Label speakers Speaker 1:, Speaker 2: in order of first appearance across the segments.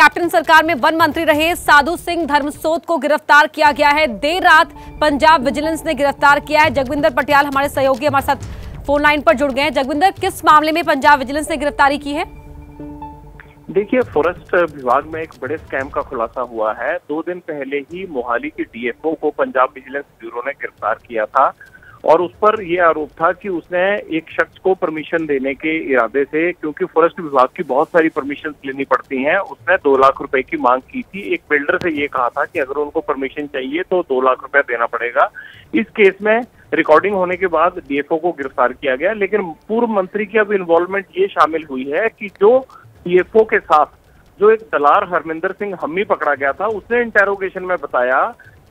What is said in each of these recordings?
Speaker 1: Captain सरकार में one मंत्री रहे साधु सिंह धर्मसोत को गिरफ़्तार किया गया है। देर रात पंजाब विजिलेंस ने गिरफ़्तार किया है। जगविंदर पटियाल हमारे सहयोगी हमारे साथ फ़ोन लाइन पर जुड़ गए हैं। जगविंदर, किस मामले में पंजाब विजिलेंस ने गिरफ्तारी की है?
Speaker 2: देखिए, फॉरेस्ट विभाग में एक बड़े स्कैम का खुलासा हुआ है। दो दिन पहले ही मोहाली के डीएफओ को पंजाब विजिलेंस ब्यूरो ने गिरफ़्तार किया था। और उस पर यह आरोप था कि उसने एक शख्स को परमिशन देने के इरादे से, क्योंकि फॉरेस्ट विभाग की बहुत सारी परमिशन लेनी पड़ती हैं, उसने दो लाख रुपए की मांग की थी। एक बिल्डर से ये कहा था कि अगर उनको परमिशन चाहिए तो दो लाख रुपए देना पड़ेगा। इस केस में रिकॉर्डिंग होने के बाद डीएफओ को गिरफ़्तार किया गया, लेकिन पूर्व मंत्री की अब इन्वॉल्वमेंट ये शामिल हुई है कि जो डीएफओ के साथ जो एक दलार हरमिंदर सिंह हम्मी पकड़ा गया था, उसने इंटेरोगेशन में बताया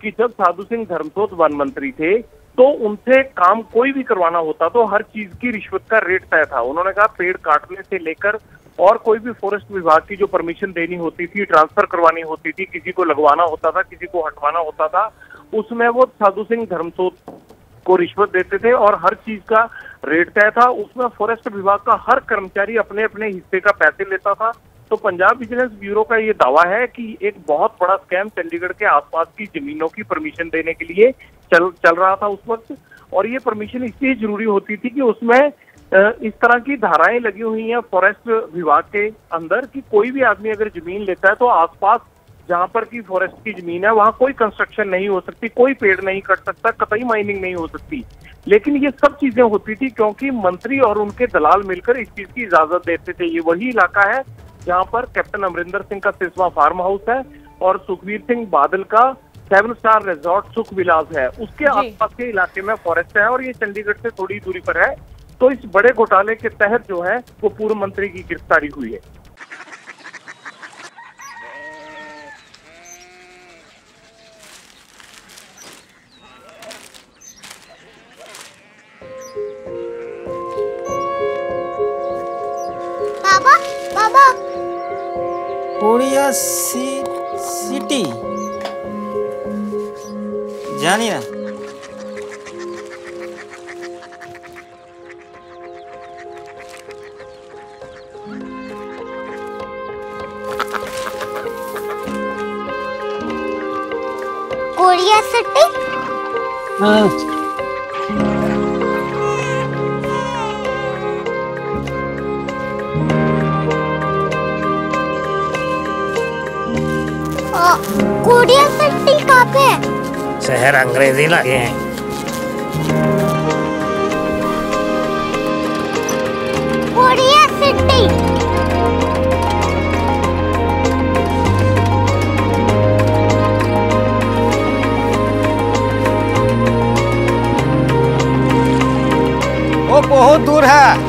Speaker 2: कि जब साधु सिंह धर्मसोत वन मंत्री थे तो उनसे काम कोई भी करवाना होता तो हर चीज़ की रिश्वत का रेट तय था। उन्होंने कहा, पेड़ काटने से लेकर और कोई भी फॉरेस्ट विभाग की जो परमिशन देनी होती थी ट्रांसफ़र करवानी होती थी, किसी को लगवाना होता था, किसी को हटवाना होता था, उसमें वो साधु सिंह धर्मसोत को रिश्वत देते थे और हर चीज़ का रेट तय था। उसमें फॉरेस्ट विभाग का हर कर्मचारी अपने अपने हिस्से का पैसे लेता था। तो पंजाब विजिलेंस ब्यूरो का ये दावा है कि एक बहुत बड़ा स्कैम चंडीगढ़ के आसपास की जमीनों की परमिशन देने के लिए चल चल रहा था उस वक्त। और ये परमिशन इसलिए ज़रूरी होती थी कि उसमें इस तरह की धाराएँ लगी हुई हैं फॉरेस्ट विभाग के अंदर कि कोई भी आदमी अगर ज़मीन लेता है तो आसपास जहाँ पर की फॉरेस्ट की ज़मीन है, वहाँ कोई कंस्ट्रक्शन नहीं हो सकती, कोई पेड़ नहीं कट सकता, कतई माइनिंग नहीं हो सकती। लेकिन ये सब चीज़ें होती थी क्योंकि मंत्री और उनके दलाल मिलकर इस चीज़ की इजाज़त देते थे। ये वही इलाका है जहाँ पर कैप्टन अमरिंदर सिंह का सिसवा फार्म हाउस है और सुखवीर सिंह बादल का सेवन स्टार रिजॉर्ट सुख विलास है। उसके आसपास के इलाके में फॉरेस्ट है और ये चंडीगढ़ से थोड़ी दूरी पर है। तो इस बड़े घोटाले के तहत जो है वो पूर्व मंत्री की गिरफ्तारी हुई है।
Speaker 3: Korea see, city. जानिए
Speaker 4: ना। सिटी? हाँ। कोरिया सिटी कहाँ पे है।
Speaker 3: शहर अंग्रेज़ी लगे हैं।
Speaker 4: कोरिया सिटी
Speaker 3: वो बहुत दूर है।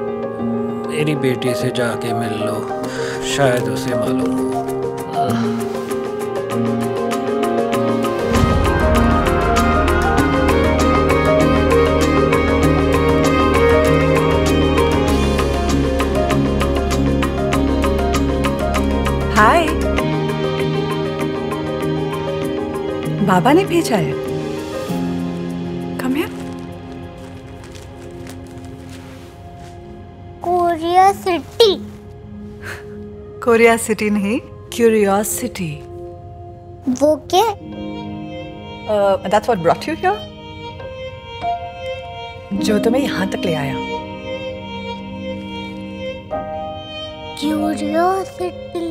Speaker 5: मेरी बेटी से जाके मिल लो। शायद उसे मालूम हो।
Speaker 6: हाय। बाबा ने भेजा है।
Speaker 4: कोरिया सिटी
Speaker 6: कोरिया सिटी नहीं क्यूरियोसिटी
Speaker 4: वो क्या?
Speaker 6: That's what brought you here जो तुम्हें यहाँ तक ले आया।
Speaker 4: Curiosity